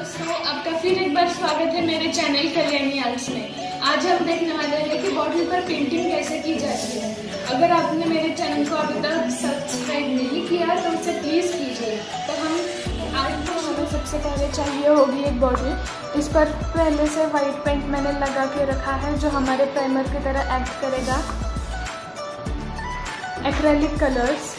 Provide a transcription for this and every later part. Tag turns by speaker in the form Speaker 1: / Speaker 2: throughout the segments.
Speaker 1: दोस्तों, आपका फिर एक बार स्वागत है मेरे चैनल कल्याणी आर्ट्स में। आज हम देखने वाले हैं कि बॉटल पर पेंटिंग कैसे की जाती है। अगर आपने मेरे चैनल को अभी तक सब्सक्राइब नहीं किया तो उसे प्लीज़ कीजिए। तो हम, आज तो हमें सबसे पहले चाहिए होगी एक बॉटल इस पर पहले से वाइट पेंट मैंने लगा के रखा है, जो हमारे प्राइमर की तरह एक्ट करेगा। एक्रेलिक कलर्स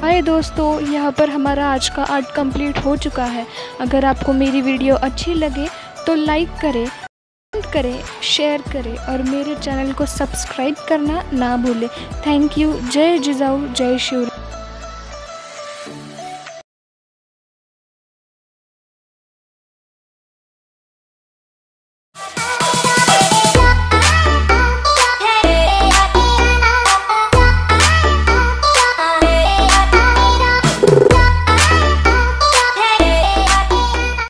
Speaker 2: हाय दोस्तों, यहाँ पर हमारा आज का आर्ट कंप्लीट हो चुका है। अगर आपको मेरी वीडियो अच्छी लगे तो लाइक करें, कमेंट करें, शेयर करें और मेरे चैनल को सब्सक्राइब करना ना भूलें। Thank you. जय जिजाऊ, जय शिव